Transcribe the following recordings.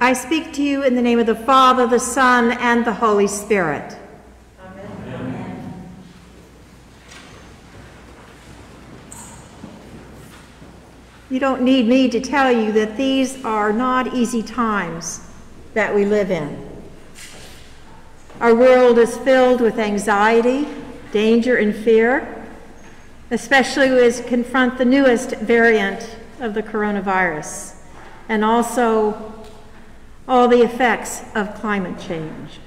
I speak to you in the name of the Father, the Son, and the Holy Spirit. Amen. You don't need me to tell you that these are not easy times that we live in. Our world is filled with anxiety, danger, and fear, especially as we confront the newest variant of the coronavirus and also all the effects of climate change.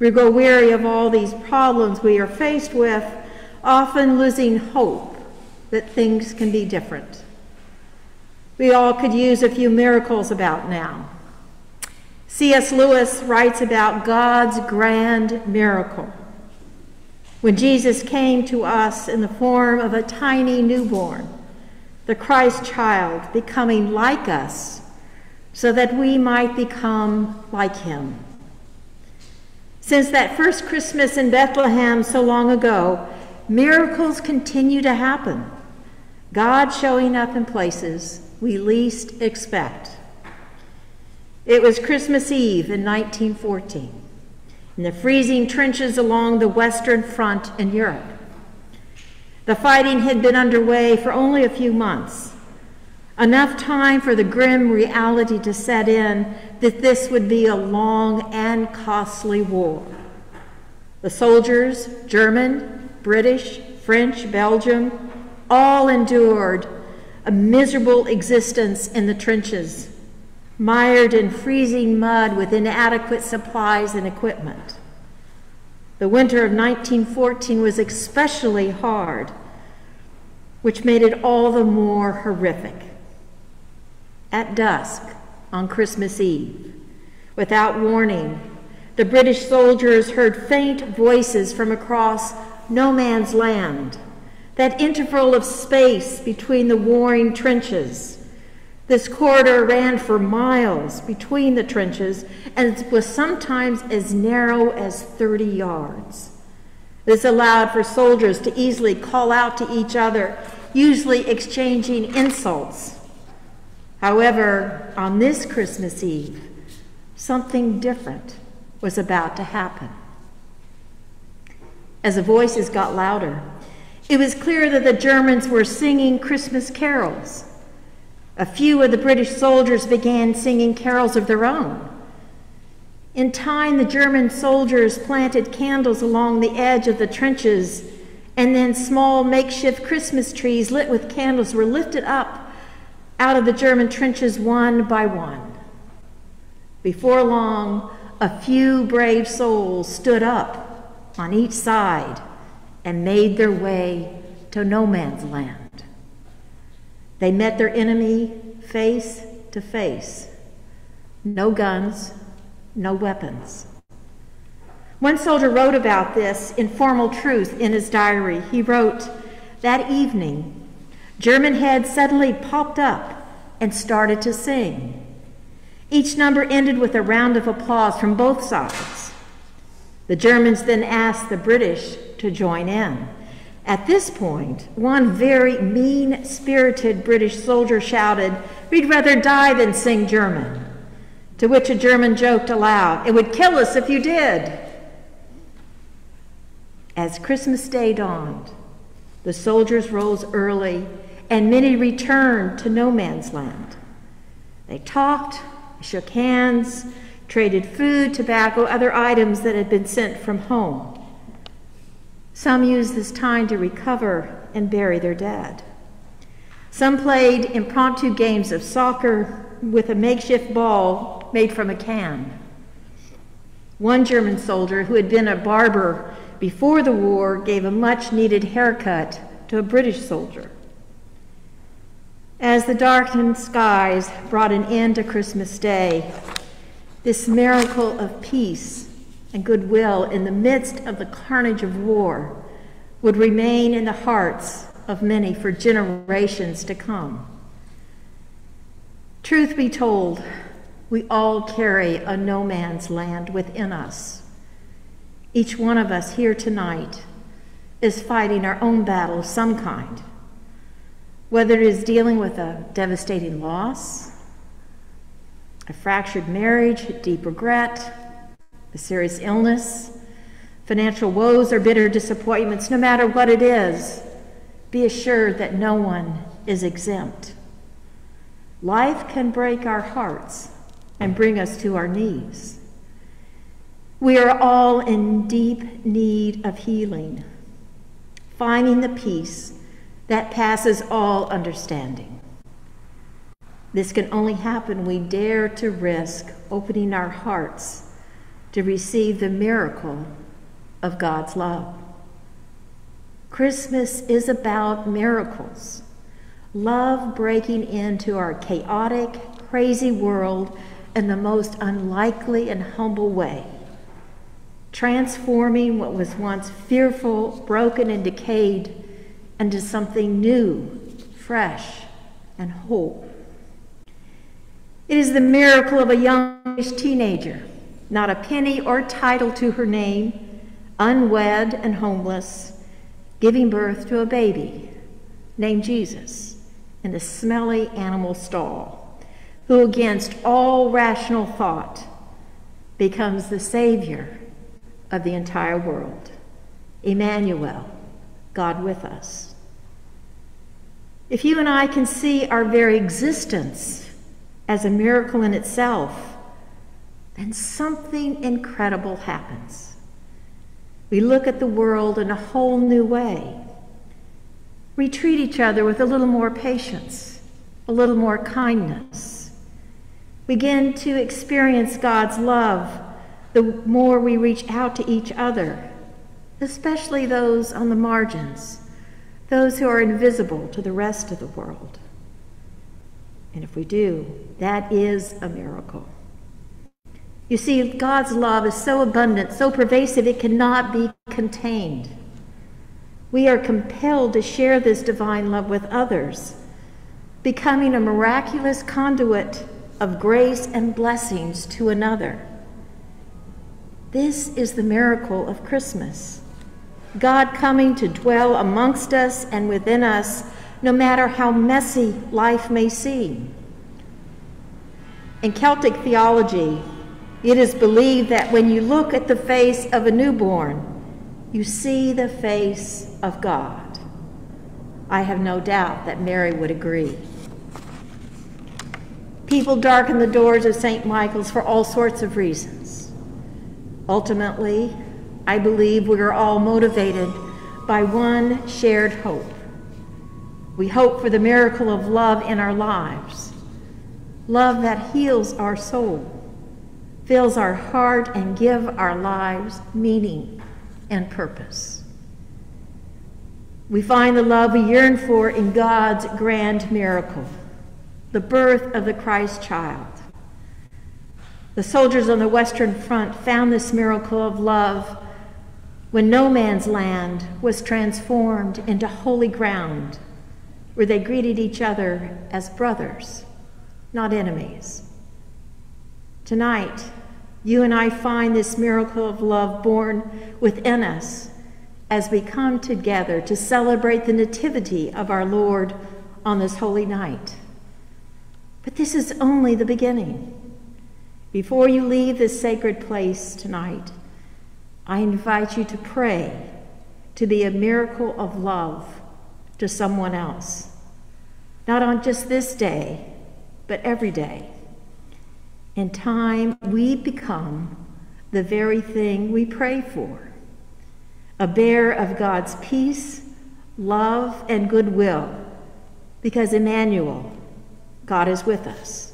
We grow weary of all these problems we are faced with, often losing hope that things can be different. We all could use a few miracles about now. C.S. Lewis writes about God's grand miracle. When Jesus came to us in the form of a tiny newborn, the Christ child becoming like us so that we might become like him. Since that first Christmas in Bethlehem so long ago, miracles continue to happen. God showing up in places we least expect. It was Christmas Eve in 1914, in the freezing trenches along the Western Front in Europe. The fighting had been underway for only a few months, enough time for the grim reality to set in that this would be a long and costly war. The soldiers, German, British, French, Belgium, all endured a miserable existence in the trenches, mired in freezing mud with inadequate supplies and equipment. The winter of 1914 was especially hard, which made it all the more horrific. At dusk on Christmas Eve, without warning, the British soldiers heard faint voices from across no man's land, that interval of space between the warring trenches. This corridor ran for miles between the trenches and was sometimes as narrow as 30 yards. This allowed for soldiers to easily call out to each other, usually exchanging insults. However, on this Christmas Eve, something different was about to happen. As the voices got louder, it was clear that the Germans were singing Christmas carols. A few of the British soldiers began singing carols of their own. In time, the German soldiers planted candles along the edge of the trenches, and then small makeshift Christmas trees lit with candles were lifted up out of the German trenches one by one. Before long, a few brave souls stood up on each side and made their way to no man's land. They met their enemy face to face. No guns, no weapons. One soldier wrote about this informal truth in his diary. He wrote, That evening, German heads suddenly popped up and started to sing. Each number ended with a round of applause from both sides. The Germans then asked the British to join in. At this point, one very mean spirited British soldier shouted, We'd rather die than sing German. To which a German joked aloud, It would kill us if you did. As Christmas Day dawned, the soldiers rose early and many returned to no man's land. They talked, shook hands, traded food, tobacco, other items that had been sent from home. Some used this time to recover and bury their dead. Some played impromptu games of soccer with a makeshift ball made from a can. One German soldier who had been a barber before the war gave a much needed haircut to a British soldier. As the darkened skies brought an end to Christmas Day, this miracle of peace and goodwill in the midst of the carnage of war would remain in the hearts of many for generations to come. Truth be told, we all carry a no man's land within us. Each one of us here tonight is fighting our own battle of some kind, whether it is dealing with a devastating loss, a fractured marriage, deep regret, a serious illness, financial woes, or bitter disappointments, no matter what it is, be assured that no one is exempt. Life can break our hearts and bring us to our knees. We are all in deep need of healing, finding the peace that passes all understanding. This can only happen we dare to risk opening our hearts to receive the miracle of God's love. Christmas is about miracles, love breaking into our chaotic, crazy world in the most unlikely and humble way, transforming what was once fearful, broken, and decayed into something new, fresh, and whole. It is the miracle of a young teenager, not a penny or title to her name, unwed and homeless, giving birth to a baby named Jesus in a smelly animal stall, who, against all rational thought, becomes the Savior of the entire world. Emmanuel, God with us. If you and I can see our very existence as a miracle in itself, then something incredible happens. We look at the world in a whole new way. We treat each other with a little more patience, a little more kindness. Begin to experience God's love the more we reach out to each other, especially those on the margins, those who are invisible to the rest of the world. And if we do, that is a miracle. You see, God's love is so abundant, so pervasive, it cannot be contained. We are compelled to share this divine love with others, becoming a miraculous conduit of grace and blessings to another. This is the miracle of Christmas. God coming to dwell amongst us and within us, no matter how messy life may seem. In Celtic theology, it is believed that when you look at the face of a newborn, you see the face of God. I have no doubt that Mary would agree. People darken the doors of St. Michael's for all sorts of reasons. Ultimately, I believe we are all motivated by one shared hope. We hope for the miracle of love in our lives, love that heals our soul fills our heart and give our lives meaning and purpose. We find the love we yearn for in God's grand miracle, the birth of the Christ child. The soldiers on the Western Front found this miracle of love when no man's land was transformed into holy ground where they greeted each other as brothers, not enemies. Tonight, you and I find this miracle of love born within us as we come together to celebrate the nativity of our Lord on this holy night. But this is only the beginning. Before you leave this sacred place tonight, I invite you to pray to be a miracle of love to someone else. Not on just this day, but every day. In time, we become the very thing we pray for a bearer of God's peace, love, and goodwill, because Emmanuel, God is with us,